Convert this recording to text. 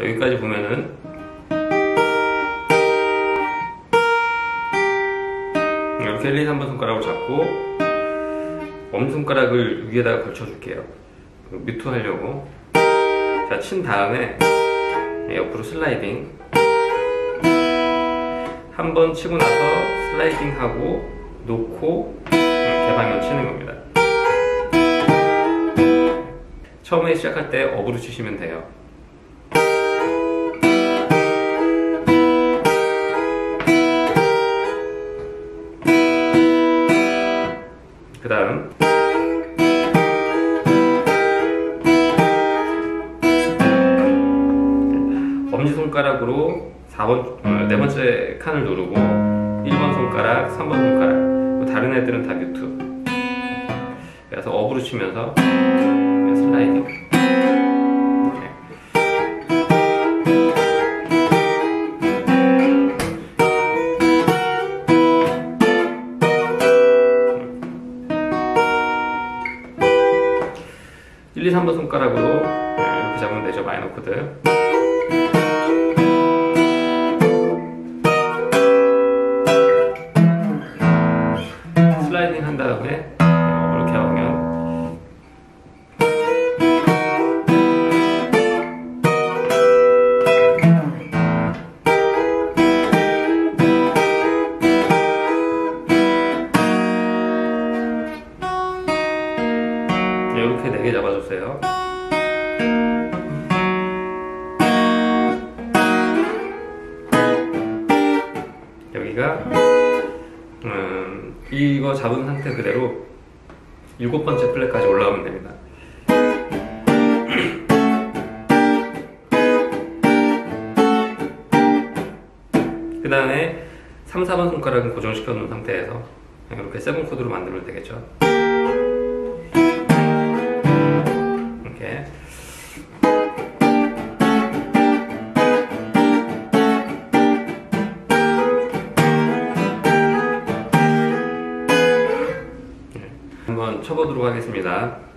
여기까지 보면은 이렇게 1, 2, 3번 손가락으로 잡고 엄손가락을 위에다가 걸쳐줄게요. 뮤트 하려고. 자, 친 다음에 옆으로 슬라이딩. 한 번 치고 나서 슬라이딩 하고 놓고 개방면 치는 겁니다. 처음에 시작할 때 업으로 치시면 돼요 엄지 손가락으로 4번, 어, 네 번째 칸을 누르고 1번 손가락, 3번 손가락 뭐 다른 애들은 다 뮤트. 그래서 업으로 치면서 슬라이딩. 이렇게. 일, 이, 3번 손가락으로 이렇게 잡으면 되죠 마이너 코드 슬라이딩 한 다음에 이렇게 하면 이렇게 네개 잡아주세요. 여기가 음, 이거 잡은 상태 그대로 일곱 번째 플랫까지 올라오면 됩니다. 그 다음에 3, 4번 손가락은 고정시켜 놓은 상태에서 이렇게 세븐 코드로 만들면 되겠죠. 이렇게 한번 쳐보도록 하겠습니다.